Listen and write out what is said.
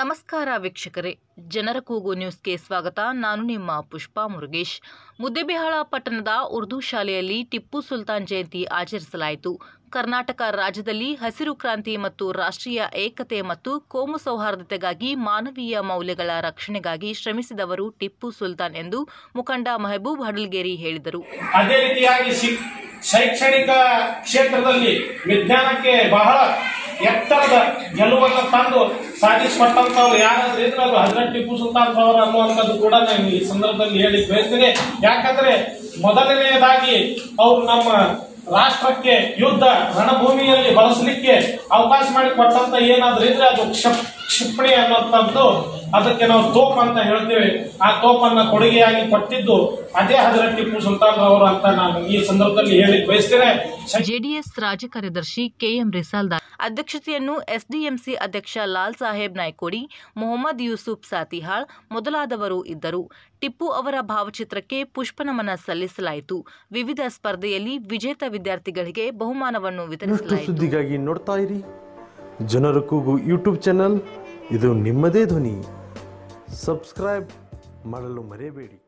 ನಮಸ್ಕಾರ ವೀಕ್ಷಕರೇ, ಜನರ ಕೂಗು ನ್ಯೂಸ್ಗೆ ಸ್ವಾಗತ. ನಾನು ನಿಮ್ಮ ಪುಷ್ಪಾ ಮುರುಗೇಶ್. ಮುದ್ದೆಬಿಹಾಳ ಪಟ್ಟಣದ ಉರ್ದು ಶಾಲೆಯಲ್ಲಿ ಟಿಪ್ಪು ಸುಲ್ತಾನ್ ಜಯಂತಿ ಆಚರಿಸಲಾಯಿತು. ಕರ್ನಾಟಕ ರಾಜ್ಯದಲ್ಲಿ ಹಸಿರು ಕ್ರಾಂತಿ ಮತ್ತು ರಾಷ್ಟ್ರೀಯ ಏಕತೆ ಮತ್ತು ಕೋಮು ಸೌಹಾರ್ದತೆಗಾಗಿ ಮಾನವೀಯ ಮೌಲ್ಯಗಳ ರಕ್ಷಣೆಗಾಗಿ ಶ್ರಮಿಸಿದವರು ಟಿಪ್ಪು ಸುಲ್ತಾನ್ ಎಂದು ಮುಖಂಡ ಮೆಹಬೂಬ್ ಹಡಲ್ಗೇರಿ ಹೇಳಿದರು. ಅದೇ ರೀತಿಯಾಗಿ ಶೈಕ್ಷಣಿಕ ಕ್ಷೇತ್ರದಲ್ಲಿ ವಿಜ್ಞಾನಕ್ಕೆ ಬಹಳ ಎತ್ತರದ ಗೆಲುವನ್ನು ತಂದು ಸಾಧಿಸಿಕೊಟ್ಟಂತವ್ರು ಯಾರಾದ್ರೂ ಇದ್ರೆ ಅದು ಹಜರತ್ ಟಿಪ್ಪು ಸುಲ್ತಾನ್ ಅವರು ಅನ್ನುವಂಥದ್ದು ಕೂಡ ನಾನು ಈ ಸಂದರ್ಭದಲ್ಲಿ ಹೇಳಿ ಬಯಸ್ತೇನೆ ಯಾಕಂದ್ರೆ ಮೊದಲನೆಯದಾಗಿ ಅವ್ರು ನಮ್ಮ ರಾಷ್ಟ್ರಕ್ಕೆ ಯುದ್ಧ ರಣಭೂಮಿಯಲ್ಲಿ ಬಳಸಲಿಕ್ಕೆ ಅವಕಾಶ ಮಾಡಿ ಕೊಟ್ಟಂತ ಏನಾದ್ರೂ ಇದ್ರೆ ಅದು ಕ್ಷಿಪ್ ಕ್ಷಿಪಣಿ ಅನ್ನುವಂಥದ್ದು ಅದಕ್ಕೆ ನಾವು ತೋಪ ಅಂತ ಹೇಳ್ತೇವೆ. ಆ ತೋಪನ್ನ ಕೊಡುಗೆಯಾಗಿ ಕೊಟ್ಟಿದ್ದು ಅದೇ ಹಜರತ್ ಟಿಪ್ಪು ಸುಲ್ತಾನ್ ಅವರು ಅಂತ ನಾನು ಈ ಸಂದರ್ಭದಲ್ಲಿ ಹೇಳಿ ಬಯಸ್ತೇನೆ. ಜೆಡಿಎಸ್ ರಾಜ್ಯ ಕಾರ್ಯದರ್ಶಿ ಕೆಎಂ ರಿಸಾಲ್ದಾರ್ ಅಧ್ಯಕ್ಷತೆಯನ್ನು ಎಸ್ಡಿಎಂಸಿ ಅಧ್ಯಕ್ಷ ಲಾಲ್ ಸಾಹೇಬ್ ನಾಯ್ಕೋಡಿ ಮೊಹಮ್ಮದ್ ಯೂಸುಫ್ ಸಾತಿಹಾಳ್ ಮೊದಲಾದವರು ಇದ್ದರು. ಟಿಪ್ಪು ಅವರ ಭಾವಚಿತ್ರಕ್ಕೆ ಪುಷ್ಪನಮನ ಸಲ್ಲಿಸಲಾಯಿತು. ವಿವಿಧ ಸ್ಪರ್ಧೆಯಲ್ಲಿ ವಿಜೇತ ವಿದ್ಯಾರ್ಥಿಗಳಿಗೆ ಬಹುಮಾನವನ್ನು ವಿತರಿಸಲಾಯಿತು. ಸುದ್ದಿಗಾಗಿ ನೋಡ್ತಾ ಇರಿ. ಜನರ ಕೂಗು ಯೂಟ್ಯೂಬ್ ಚಾನಲ್. ಇದು ನಿಮ್ಮದೇ ಧ್ವನಿ. ಸಬ್ಸ್ಕ್ರೈಬ್ ಮಾಡಲು ಮರೆಯಬೇಡಿ.